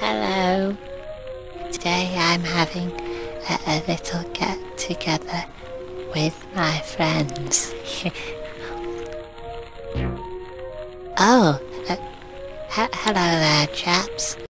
Hello. Today I'm having a, a little get together with my friends. oh, uh, he- hello there, chaps.